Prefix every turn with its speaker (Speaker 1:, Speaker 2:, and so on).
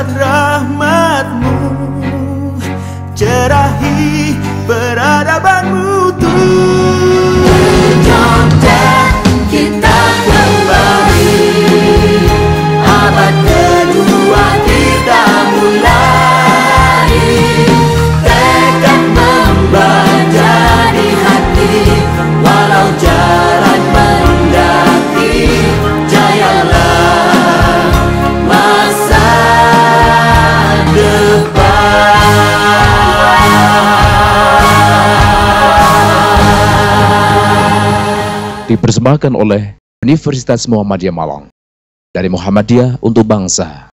Speaker 1: berkat rahmatmu. Cerahi
Speaker 2: dipersembahkan oleh Universitas Muhammadiyah Malang. Dari Muhammadiyah untuk bangsa.